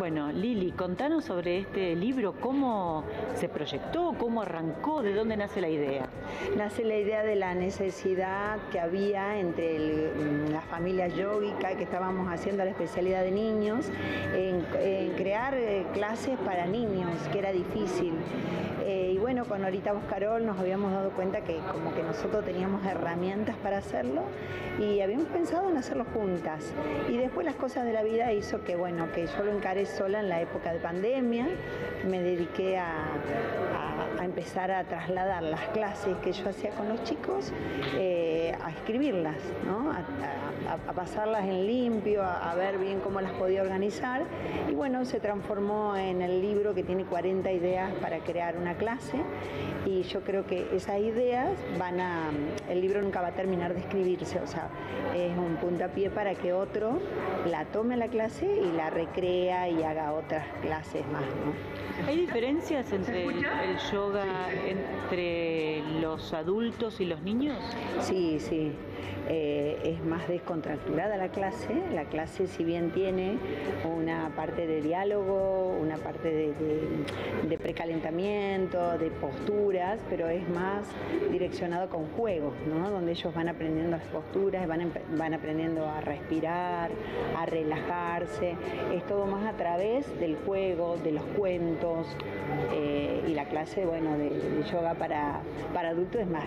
Bueno, Lili, contanos sobre este libro, cómo se proyectó, cómo arrancó, de dónde nace la idea. Nace la idea de la necesidad que había entre el, la familia yógica que estábamos haciendo la especialidad de niños en, crear eh, clases para niños, que era difícil. Eh, y bueno, con Norita Boscarol nos habíamos dado cuenta que como que nosotros teníamos herramientas para hacerlo y habíamos pensado en hacerlo juntas. Y después las cosas de la vida hizo que bueno, que yo lo encaré sola en la época de pandemia, me dediqué a, a, empezar a trasladar las clases que yo hacía con los chicos, eh, escribirlas, ¿no? a, a, pasarlas en limpio, a, ver bien cómo las podía organizar. Y bueno, se transformó en el libro que tiene 40 ideas para crear una clase y yo creo que esas ideas van a, el libro nunca va a terminar de escribirse, o sea, es un puntapié para que otro la tome la clase y la recrea y haga otras clases más, ¿no? ¿Hay diferencias entre el, el, yoga entre los adultos y los niños? Sí, sí. Eh, es más descontracturada la clase. La clase, si bien tiene una parte de diálogo, una parte de, precalentamiento, de posturas, pero es más direccionado con juegos, ¿no? donde ellos van aprendiendo las posturas, van, van aprendiendo a respirar, a relajarse. Es todo más a través del juego, de los cuentos. Eh, clase bueno, de, de yoga para, para adultos es más,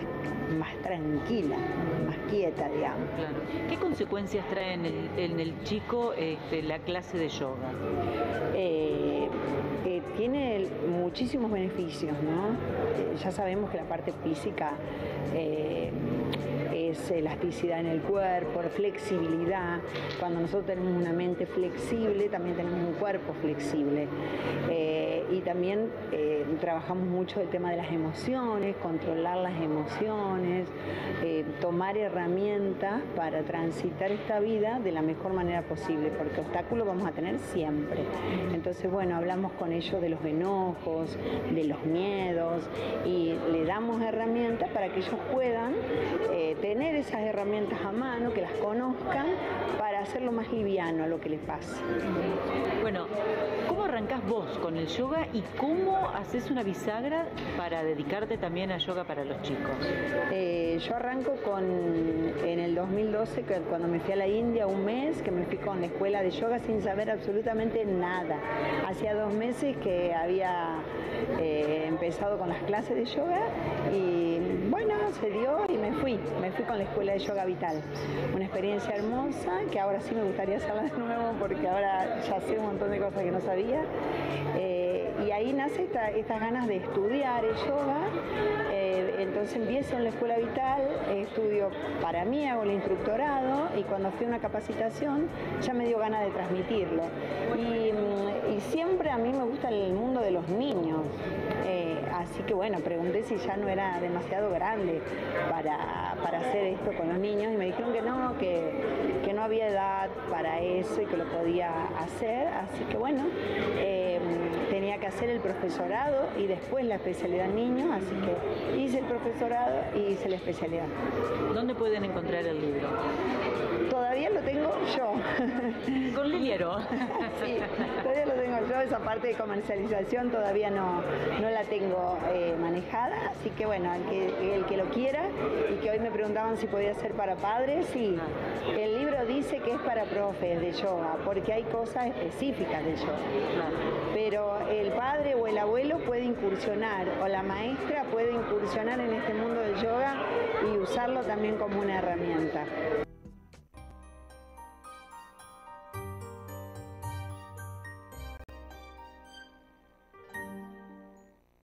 más tranquila, más quieta, digamos. Claro. ¿Qué consecuencias trae en el, en el chico este, la clase de yoga? Eh, eh, tiene muchísimos beneficios, ¿no? Eh, ya sabemos que la parte física eh, es elasticidad en el cuerpo, flexibilidad. Cuando nosotros tenemos una mente flexible, también tenemos un cuerpo flexible. Eh, y también eh, trabajamos mucho el tema de las emociones, controlar las emociones, eh, tomar herramientas para transitar esta vida de la mejor manera posible, porque obstáculos vamos a tener siempre. Entonces, bueno, hablamos con ellos de los enojos, de los miedos y le damos herramientas para que ellos puedan eh, tener esas herramientas a mano, que las conozcan, para hacerlo más liviano a lo que les pasa. Bueno, ¿cómo arrancás vos con el yoga y cómo haces una bisagra para dedicarte también a yoga para los chicos? Eh, yo arranco con, en el 2012, que cuando me fui a la India un mes, que me fui con la escuela de yoga sin saber absolutamente nada. Hacía dos meses que había eh, empezado con las clases de yoga y bueno, se dio y me fui, me fui con la escuela de yoga vital. Una experiencia hermosa que ahora sí me gustaría hacerla de nuevo porque ahora ya sé un montón de cosas que no sabía. Eh, y ahí nace esta, estas ganas de estudiar el yoga. Eh, entonces empiezo en la escuela vital, estudio para mí, hago el instructorado y cuando fui a una capacitación ya me dio ganas de transmitirlo. Siempre a mí me gusta el mundo de los niños. Eh, así que bueno, pregunté si ya no era demasiado grande para, para, hacer esto con los niños y me dijeron que no, que, que, no había edad para eso y que lo podía hacer. Así que bueno, eh, tenía que hacer el profesorado y después la especialidad niños, así que hice el profesorado y hice la especialidad. ¿Dónde pueden encontrar el libro? Todavía lo tengo yo. ¿Con Liliero? sí, todavía lo tengo yo, esa parte de comercialización todavía no, no la tengo eh, manejada, así que bueno, el que, el que lo quiera y que hoy me preguntaban si podía ser para padres, sí, el libro dice que es para profes de yoga, porque hay cosas específicas de yoga, pero el padre o el abuelo puede incursionar o la maestra puede incursionar en este mundo del yoga y usarlo también como una herramienta.